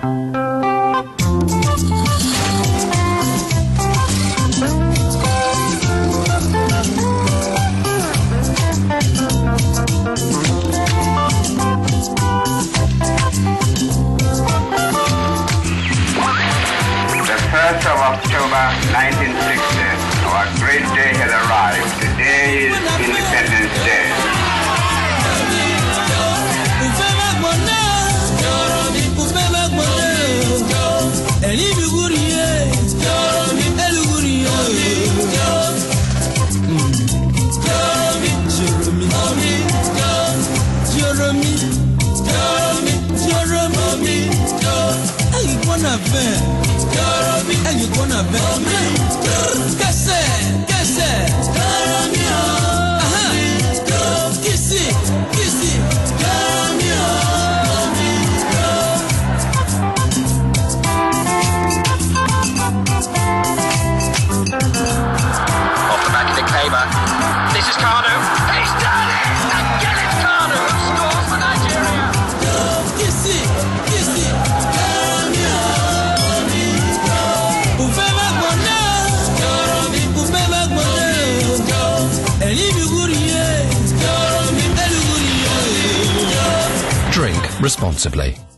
1st of October 1960, our great day has arrived. Hey, you wanna Jeremy, Jeremy, Jeremy, Jeremy, Jeremy, Jeremy Drink responsibly.